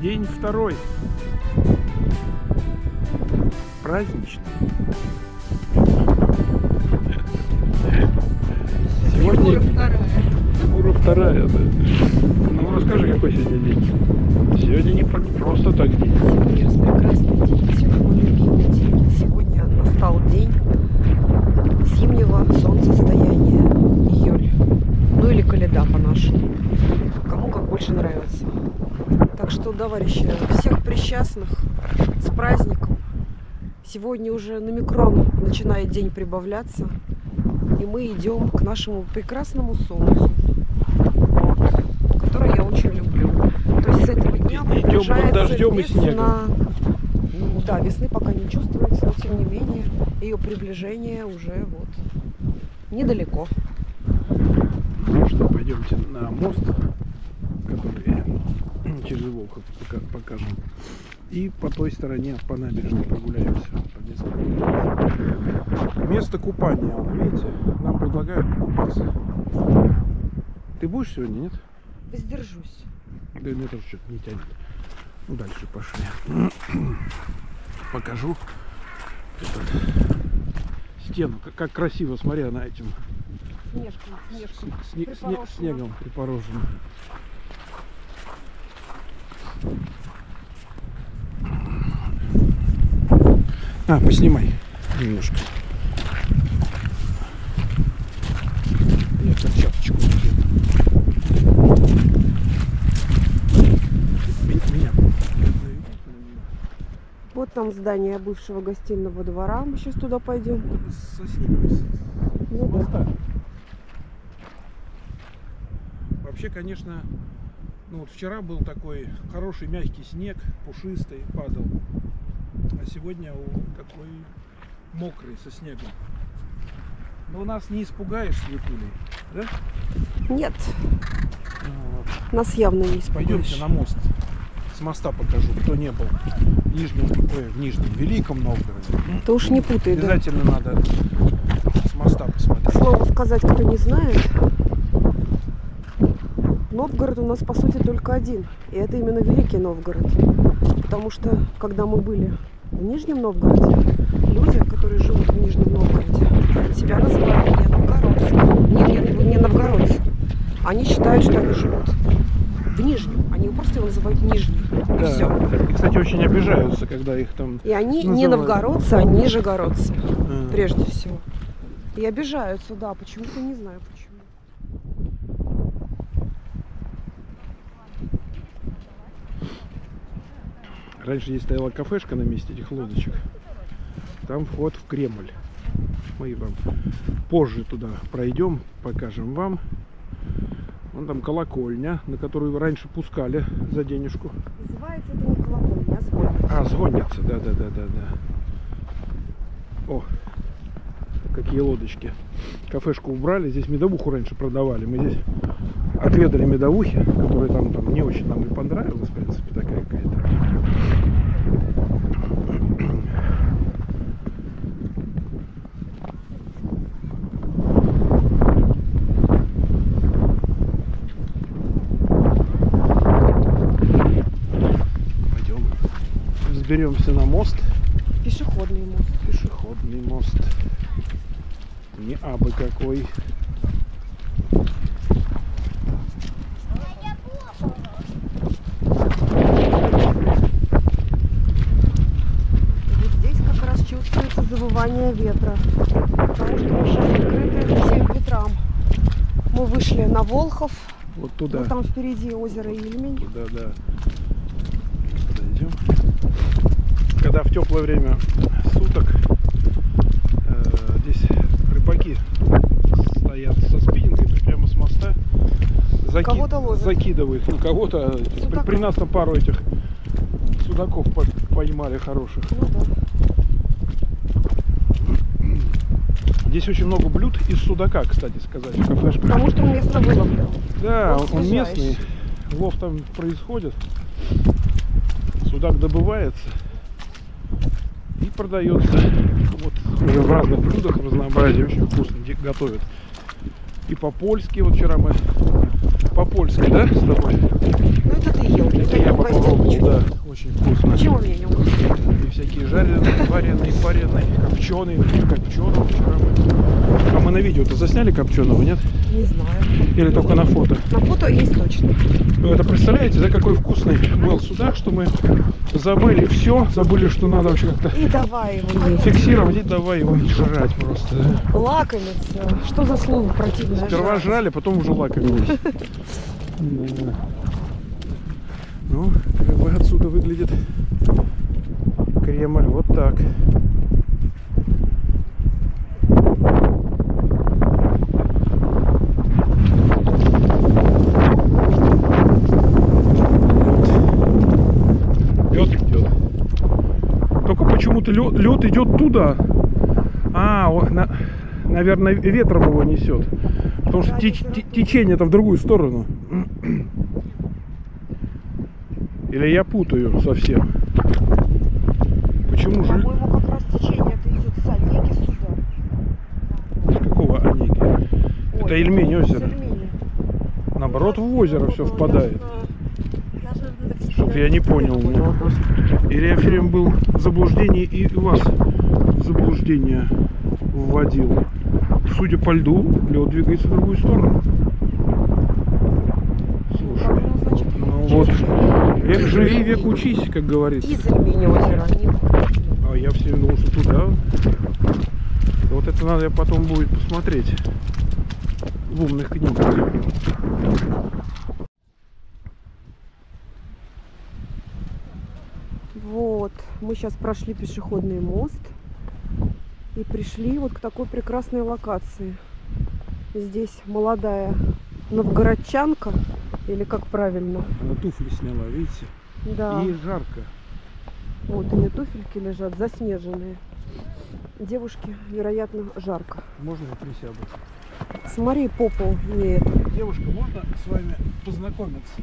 День второй. Праздничный. Сегодня Ура вторая, да. Ну расскажи, какой сегодня день? Сегодня не про- просто так день. Сегодня прекрасный день, сегодня мой любимый день. Сегодня настал день зимнего солнцестояния, июль. Ну или коляда по-нашему. Кому как больше нравится. Так что, товарищи, всех причастных с праздником. Сегодня уже на микрон начинает день прибавляться. И мы идем к нашему прекрасному солнцу, которое я очень люблю. То есть с этого дня Идем под дождем и снегом. весна. М, Да, весны пока не чувствуется, но тем не менее ее приближение уже вот недалеко. Пойдемте на мост, который через Волхов пока- покажем. И по той стороне, по набережной прогуляемся. по. Место купания, видите, нам предлагают купаться. Ты будешь сегодня, нет? Воздержусь. Да мне тоже что-то не тянет. Ну, дальше пошли. Покажу этот, стену. Как, как красиво, смотри, она этим Снежком, снежком. сне- снегом припорожена. А, поснимай немножко. Я перчаточку надену. Меня-. Вот там здание бывшего гостиного двора. Мы сейчас туда пойдем. Со снегом, с- Ну да. моста. Вообще, конечно, ну вот вчера был такой хороший мягкий снег, пушистый, падал. А сегодня такой мокрый со снегом. Но нас не испугаешь светулей, да? Нет, Вот. нас явно не испугаешь. Пойдемте на мост. С моста покажу, кто не был. В Нижнем, ой, в Нижнем, Великом Новгороде. Ты уж не путай, да. Обязательно надо с моста посмотреть. слову сказать, кто не знает, Новгород у нас по сути только один. И это именно Великий Новгород. Потому что, когда мы были в Нижнем Новгороде, люди, которые живут в Нижнем Новгороде, себя называют не новгородцы. Не, не, не новгородцы. Они считают, что они живут в Нижнем. Они просто его называют Нижний. И все. Да. И, кстати, очень обижаются, когда их там... И они не Называют. новгородцы, а нижегородцы. э, прежде всего. И обижаются, да, почему-то не знаю почему. Раньше здесь стояла кафешка на месте этих лодочек. Там вход в Кремль. Мы вам позже туда пройдем, покажем вам. Вон там колокольня, на которую раньше пускали за денежку. Называется это не колокольня, а звонница. А, звонится, да, да, да, да, да. О, какие лодочки. Кафешку убрали, здесь медовуху раньше продавали. Мы здесь отведали медовухи, которая там, там не очень нам и понравилась, в принципе, такая какая-то. Пойдем. Взберемся на мост. Пешеходный мост. Пешеходный мост. Не абы какой. Здесь как раз чувствуется завывание ветра. Потому что мы сейчас открыты всем ветрам. Мы вышли на Волхов. Вот туда. Вот там впереди озеро Ильмень. Туда, да. Подойдем. Когда в теплое время суток рыбаки стоят со спиннингами прямо с моста. Заки- Кого-то ловят. Закидывают. Ну, кого-то. этих. При, при нас там пару этих судаков по- поймали хороших. Ну да. Здесь очень много блюд из судака, кстати сказать, в кафешках. Потому что он местно выловлен. Да, он, он местный. Лов там происходит. Судак добывается и продается. Вот уже в разных блюдах разнообразие очень вкусно готовят. И по-польски, вот вчера мы по-польски, да, с тобой? Ну это ты ел. Это очень вкусно. Чего мне не угодно? И всякие жареные, вареные, пареные, копченые, копченого вчера мы. А мы на видео-то засняли копченого, нет? Не знаю. Или только на фото? На фото есть точно. Вы это представляете, за да, какой вкусный был судак, что мы забыли все, забыли, что надо вообще как-то... И давай его есть. Фиксировать и давай его жрать просто. Да? Лакомиться. Что за слово противное? Сперва жрать. жрали, потом уже лакомились. Ну, как бы отсюда выглядит Кремль вот так. Лед идет. Только почему-то лед идет туда. А, на- наверное, ветром его несет. Потому что теч- течение-то в другую сторону. Или я путаю совсем. Почему же По-моему, как раз течение это идет с Онеги сюда. с какого Онеги? Ой, Это Ильмень озеро. Ильмени. Наоборот, в озеро все Ну, впадает. Что-то я не понял. Или я все время был в заблуждении и вас в заблуждение вводил. Судя по льду, лед двигается в другую сторону. Слушай, Ну, ну вот, век живи, век учись, как говорится. Из Ильмени озера. А я все думал, что туда. Вот это надо потом будет посмотреть в умных книгах. Вот, мы сейчас прошли пешеходный мост и пришли вот к такой прекрасной локации. Здесь молодая новгородчанка, или как правильно, Она туфли сняла, видите? да, И жарко. вот у нее туфельки лежат заснеженные. Девушке, вероятно, жарко. Можно я присяду? Смотри, попу имеет. Девушка, можно с вами познакомиться?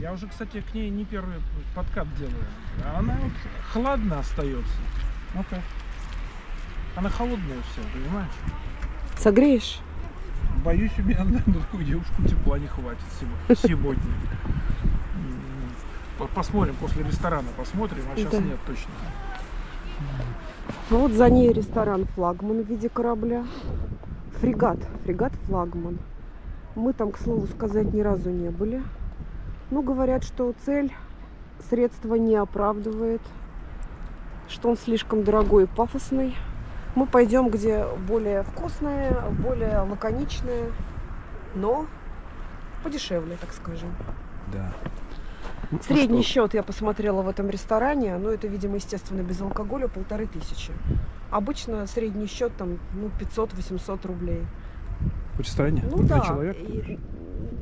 Я уже, кстати, к ней не первый подкат делаю. А она вот хладно остается. Ну-ка. Она холодная вся, понимаешь? Согреешь? Боюсь, у меня на такую девушку тепла не хватит сего- сегодня. Посмотрим после ресторана, посмотрим, а сейчас Да. нет точно. Ну Вот за ней ресторан «Флагман» в виде корабля. Фрегат. Фрегат «Флагман». Мы там, к слову сказать, ни разу не были. Ну, говорят, что цель средства не оправдывает, что он слишком дорогой и пафосный. Мы пойдем, где более вкусное, более лаконичное, но подешевле, так скажем. Да. Ну, Средний что, счет я посмотрела в этом ресторане, ну это, видимо, естественно, без алкоголя, полторы тысячи. Обычно средний счет там, ну, 500-800 рублей. В ресторане? Ну да. человека? и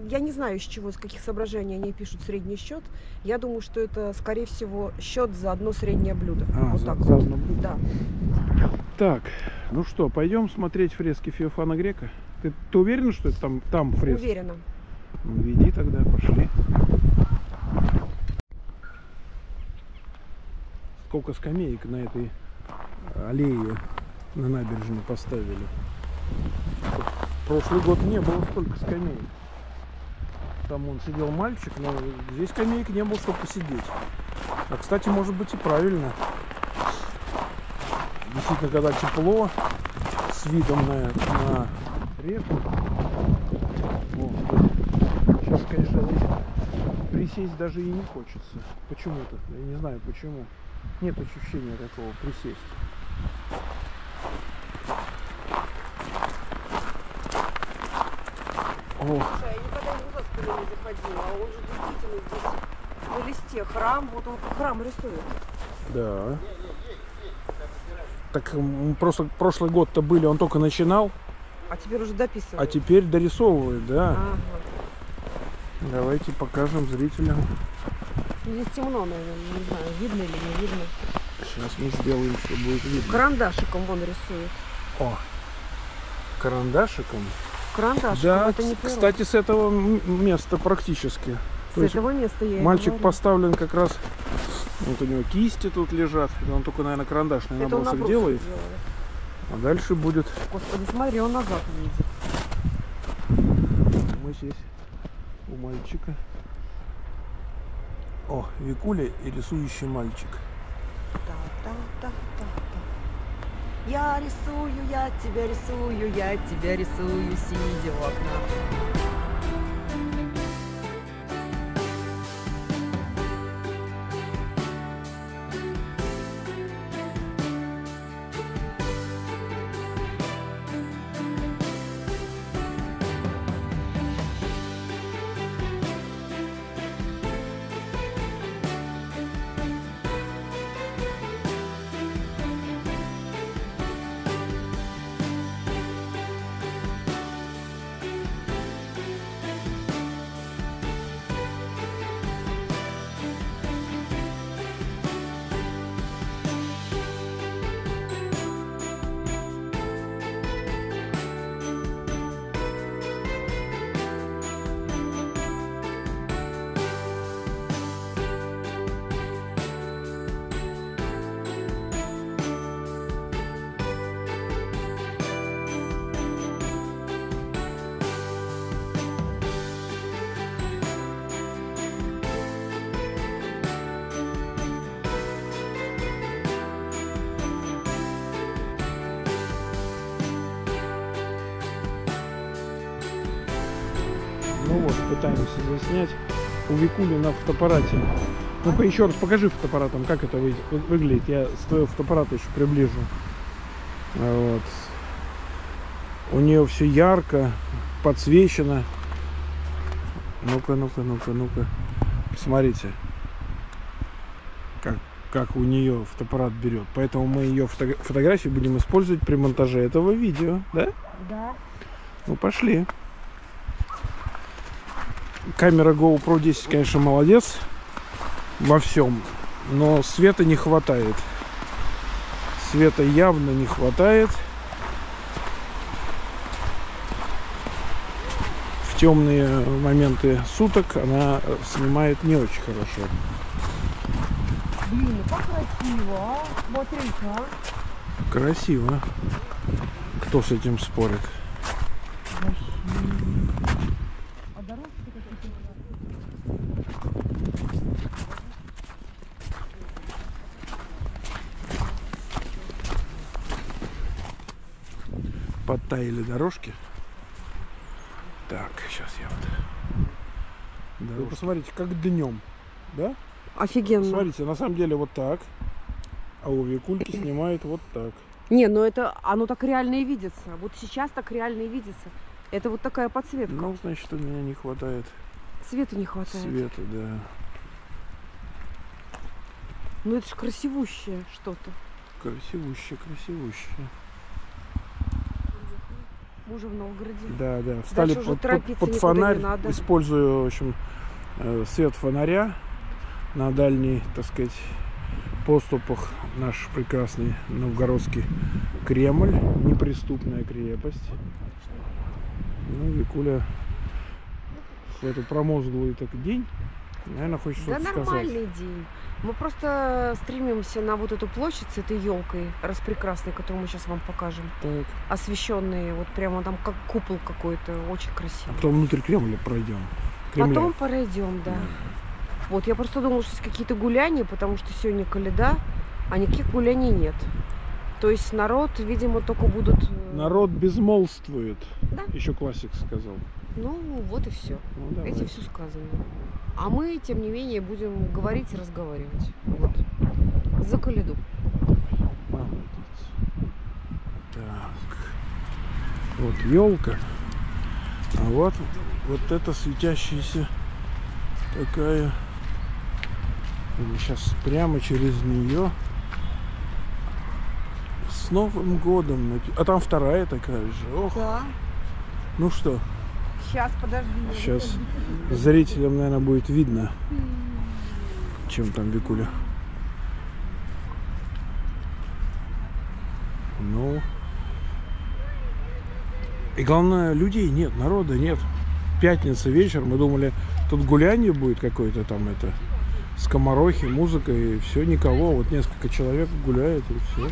я не знаю, из чего, из каких соображений они пишут средний счет. Я думаю, что это, скорее всего, счет за одно среднее блюдо. А, вот за- так. за вот. одно блюдо. Да. Так, ну что, пойдем смотреть фрески Феофана Грека? Ты, ты уверена, что это там, там фрески? Уверена. Ну, веди тогда, пошли. Сколько скамеек на этой аллее на набережной поставили. Прошлый год не было столько скамеек. Там он сидел мальчик, но здесь скамеек не было, чтобы посидеть. А, кстати, может быть и правильно. Действительно, когда тепло, с видом на, на реку. Вот. Сейчас, конечно, присесть даже и не хочется. Почему-то. Я не знаю почему. Нет ощущения такого присесть. О, Слушай, я никогда не заходила, а он же действительно здесь на листе храм, вот он храм рисует. да. Так просто прошлый год-то были, он только начинал, А теперь уже дописывает. а теперь дорисовывает, да. Ага. Давайте покажем зрителям. Здесь темно, наверное, не знаю, видно или не видно. Сейчас мы сделаем, что будет видно. Карандашиком он рисует. О, карандашиком. Карандашиком, Да, это не перо. кстати, с этого места практически. С то этого места я Мальчик говорю. поставлен как раз. Вот у него кисти тут лежат. Он только, наверное, карандашный Это набросок набросок делает. делает. А дальше будет Господи, смотри, он назад едет. мы здесь у мальчика. О, Викуля и рисующий мальчик. Да, да, да, да, да. Я рисую, я тебя рисую, я тебя рисую, сидя у окна. Ну вот, пытаемся заснять у Викули на фотоаппарате. Ну-ка еще раз покажи фотоаппаратом, как это вы- вы- выглядит. Я с твоего фотоаппарата еще приближу. А Вот. У нее все ярко, подсвечено. Ну-ка, ну-ка, ну-ка, ну-ка. Посмотрите, как, как у нее фотоаппарат берет. Поэтому мы ее фото- фотографии будем использовать при монтаже этого видео, да? Да. Ну, пошли. Камера GoPro 10, конечно, молодец во всем, но света не хватает. Света явно не хватает. В темные моменты суток она снимает не очень хорошо. Блин, ну как красиво, а? Смотри-ка, а. Красиво. Кто с этим спорит? А дорожки какие-то Подтаяли дорожки. Так, сейчас я вот. Вы посмотрите, как днем, да? Офигенно. Смотрите, на самом деле вот так. А у Викульки снимает вот так. Не, ну это, оно так реально и видится. Вот сейчас так реально и видится. Это вот такая подсветка. Ну, значит, у меня не хватает Света не хватает. света, да. Ну это ж красивущее что-то. Красивуще, красивуще. Мы уже в Новгороде. Да, да. Встали под, под- под фонарь, надо. используя, в общем, э, свет фонаря на дальний, так сказать, поступах наш прекрасный новгородский Кремль, неприступная крепость. Ну, Викуля в эту промозглый так день, наверное, хочет Да что-то сказать. нормальный день. Мы просто стремимся на вот эту площадь с этой елкой распрекрасной, которую мы сейчас вам покажем. Так. Освещенные, вот прямо там как купол какой-то, очень А красиво. потом внутрь Кремля пройдем. Кремля. Потом пройдем, да. Вот, я просто думала, что есть какие-то гуляния, потому что сегодня коляда, а никаких гуляний нет. То есть народ, видимо, только будут... э, Народ безмолвствует. Да. Еще классик сказал. Ну, вот и все. Ну, давай. Этим все сказано. А мы, тем не менее, будем говорить и разговаривать. Вот. За. Молодец. Так. Вот елка. А вот, вот эта светящаяся такая. Сейчас прямо через нее. С Новым годом. А там вторая такая же. Ох, Да. ну что, Сейчас, подожди. сейчас зрителям, наверное, будет видно, чем там Викуля. Ну. И главное, людей нет, народа нет. Пятница вечер, мы думали, тут гуляние будет какое-то там это. Скоморохи, музыка и все, никого. Вот несколько человек гуляет и все.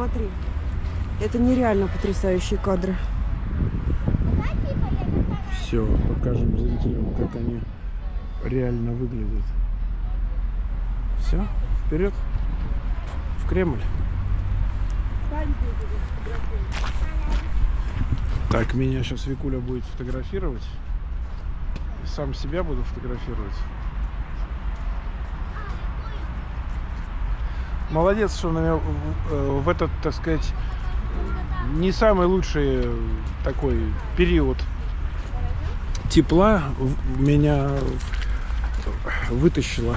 Смотри. Это нереально потрясающие кадры. Все, покажем зрителям, как они реально выглядят. Все, вперед, в Кремль. Так, меня сейчас Викуля будет фотографировать. Сам себя буду фотографировать. Молодец, что на меня в- этот, так сказать, не самый лучший э, такой период тепла меня вытащила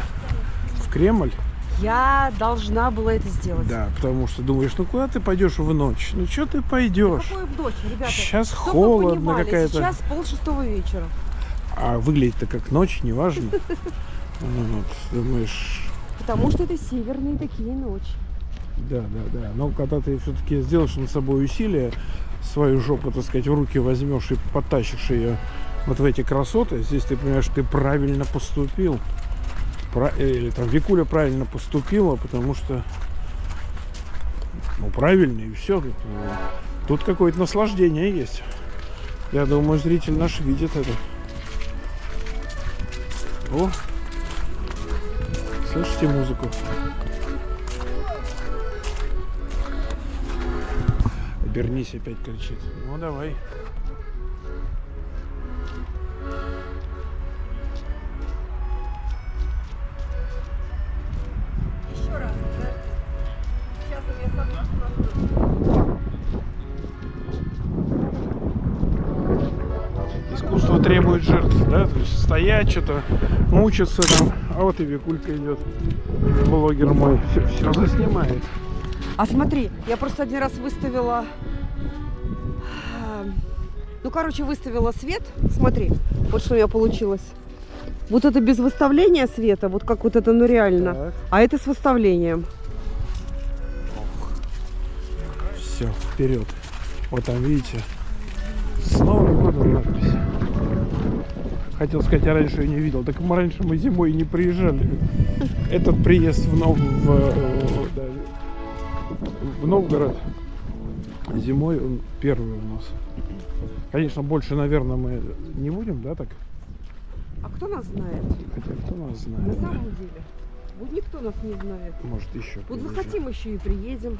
в Кремль. Я должна была это сделать. Да, потому что думаешь, ну куда ты пойдешь в ночь? Ну что ты пойдешь? Какой в ночь, ребята? Сейчас холодно какая-то. Сейчас пол шестого вечера. А выглядит-то как ночь, неважно. Вот, думаешь, Потому что это северные такие ночи. да, да, да. Но когда ты все-таки сделаешь над собой усилие, свою жопу, так сказать, в руки возьмешь и потащишь ее вот в эти красоты, здесь ты понимаешь, ты правильно поступил. Пра- Или там Викуля правильно поступила, потому что ну правильно и все. Ну, тут какое-то наслаждение есть. Я думаю, зритель наш видит это. О! Слышите музыку? Обернись, опять кричит. Ну давай. Стоять, что-то мучиться там. А вот и Викулька идет. Блогер мой. Все, заснимает. А смотри, я просто один раз выставила... Ну, короче, выставила свет. Смотри, вот что у меня получилось. Вот это без выставления света, вот как вот это, ну реально. Так. А это с выставлением. Все, вперед. Вот там, видите, с Новым годом. Хотел сказать, я раньше ее не видел. Так мы раньше мы зимой не приезжали. Этот приезд в, Нов... в, э, в Новгород зимой он первый у нас. Конечно, больше, наверное, мы не будем, да, так? А кто нас знает? Хотя кто нас На знает. самом деле. Вот никто нас не знает. Может, еще. Вот приезжаем. захотим еще и приедем.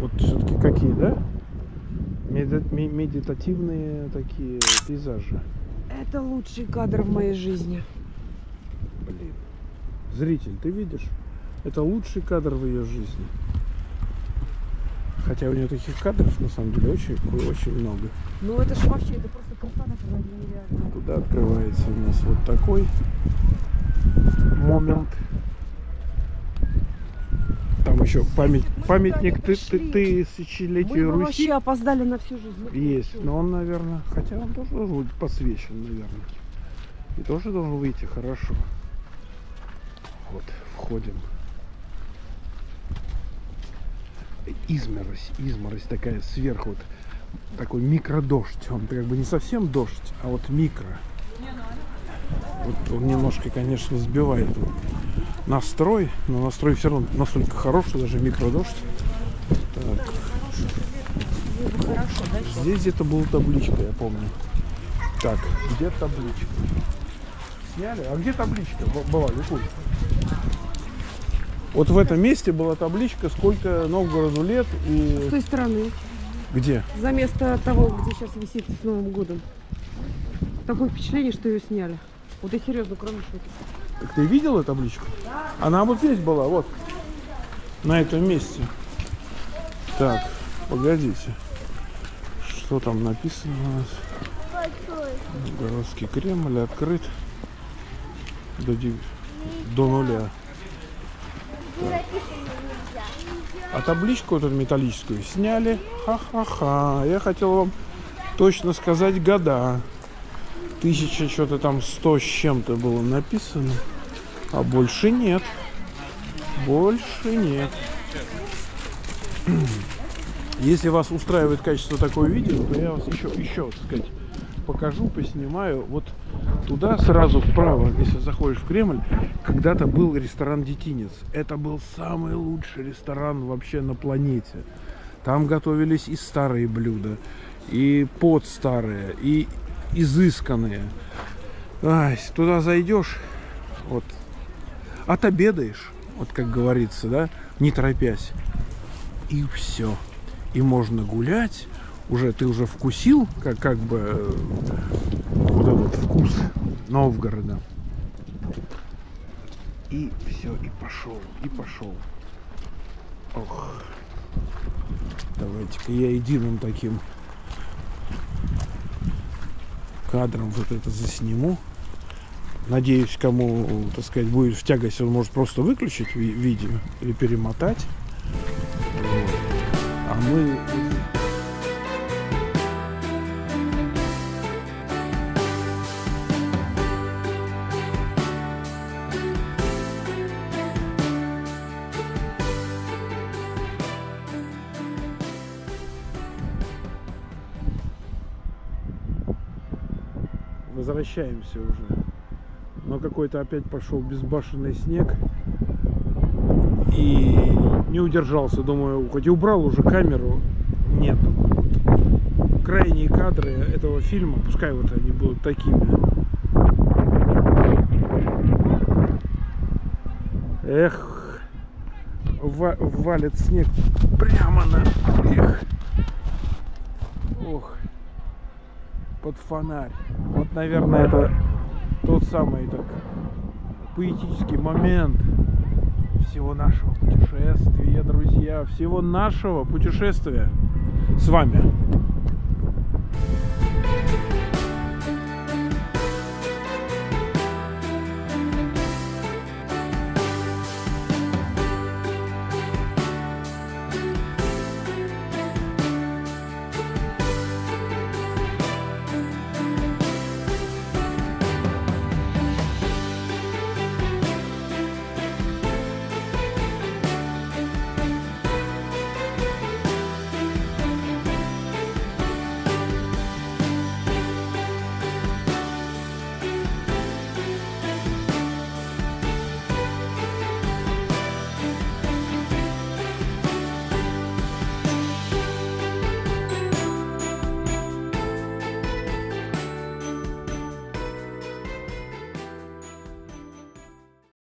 Вот все-таки какие, да? Меди- ме- Медитативные такие пейзажи. Это лучший кадр в моей жизни. Блин. Зритель, ты видишь? Это лучший кадр в ее жизни. Хотя у нее таких кадров на самом деле очень, очень много. Ну это ж вообще, это просто красота какая-то нереальная. Туда открывается у нас вот такой момент. Еще память, Мы памятник ты, ты, тысячелетию Мы Руси. вообще опоздали на всю жизнь. Мы Есть, но он, наверное, хотя он тоже должен быть подсвечен, наверное. И тоже должен выйти хорошо. Вот, входим. Изморозь, изморозь такая сверху, вот такой микродождь. Он как бы не совсем дождь, а вот микро. Вот он немножко, конечно, сбивает настрой, но настрой все равно настолько хорош, что даже микродождь. Так, Хорошо, да? Здесь где-то была табличка, я помню. Так, где табличка? Сняли? А где табличка была, Викуль? Вот в этом месте была табличка, сколько Новгороду лет С и той стороны. где. За место того, где сейчас висит с Новым годом. Такое впечатление, что ее сняли. Вот я серьезно, кроме шутки. Ты видела табличку? Она вот здесь была, вот. На этом месте. Так, погодите. Что там написано у нас? Городский Кремль открыт до, дев- до нуля. А табличку эту металлическую сняли. Ха-ха-ха. Я хотел вам точно сказать года. Тысяча что-то там сто с чем-то было написано. А больше нет. Больше нет. Если вас устраивает качество такого видео, то я вас еще, еще, так сказать, покажу, поснимаю. Вот туда сразу вправо, если заходишь в Кремль, когда-то был ресторан «Детинец». Это был самый лучший ресторан вообще на планете. Там готовились и старые блюда, и под старые, и изысканные. Ай, туда зайдешь, вот, отобедаешь, вот как говорится, да, не торопясь, и все. И можно гулять, уже ты уже вкусил, как, как бы, э, вот этот вкус Новгорода. И все, и пошел, и пошел. Ох. Давайте-ка я единым таким кадром вот это засниму. Надеюсь, кому, так сказать, будет в тягость, он может просто выключить ви- видео или перемотать. А мы возвращаемся уже. Но какой-то опять пошел безбашенный снег. И не удержался, думаю, хоть и убрал уже камеру, нет. Вот крайние кадры этого фильма, пускай вот они будут такими. Эх, ва- валит снег прямо на... Эх. Ох под фонарь. Вот, наверное, это тот самый так поэтический момент всего нашего путешествия, друзья, всего нашего путешествия с вами.